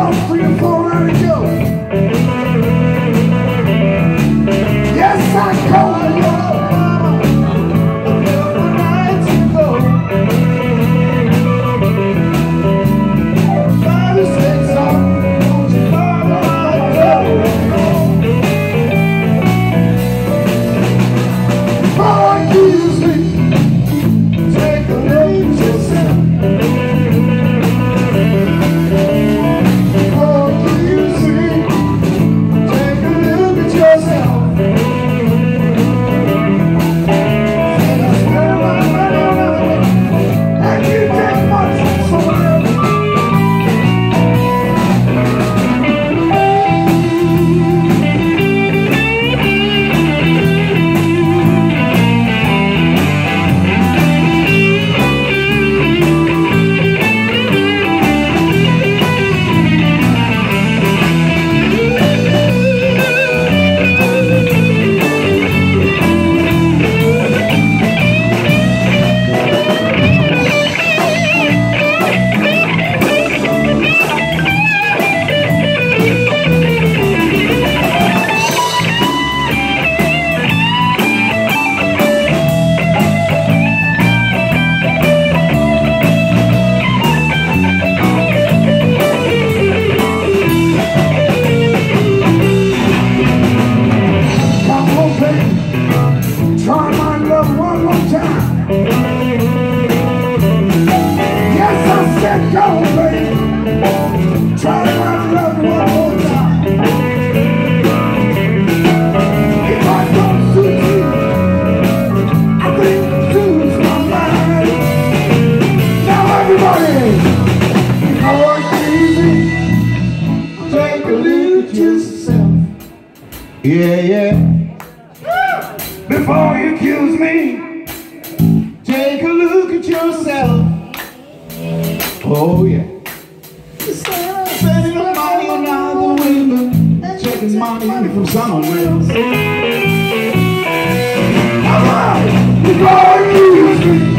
Oh, three or four out Yeah, yeah. Before you accuse me, take a look at yourself. Oh, yeah. Spending money on other women, taking money from someone else. Come on, before you accuse me.